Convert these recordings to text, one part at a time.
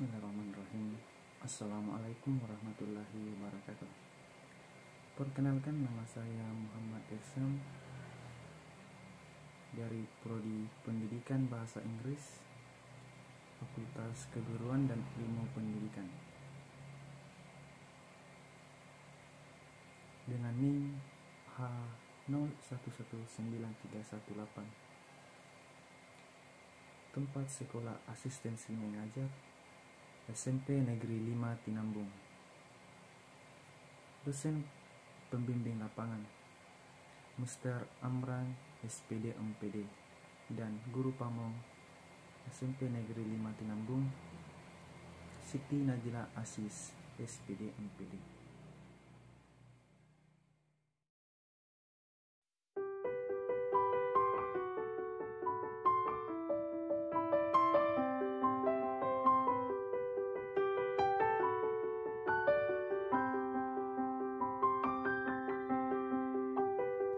Bismillahirrahmanirrahim. Assalamualaikum warahmatullahi wabarakatuh. Perkenalkan nama saya Muhammad Irsam Dari Prodi Pendidikan Bahasa Inggris Fakultas Keguruan dan Ilmu Pendidikan. Dengan NIM H01193118 Tempat Sekolah Asistensi Mengajar SMP Negeri 5 Tinambung Dosen Pembimbing Lapangan Mr. Amran SPD MPD dan Guru Pamong SMP Negeri 5 Tinambung Siti Najila Asis SPD MPD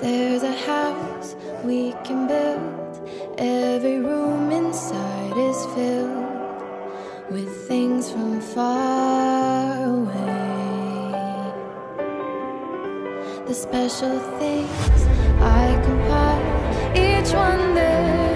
There's a house we can build. Every room inside is filled with things from far away. The special things I compile, each one there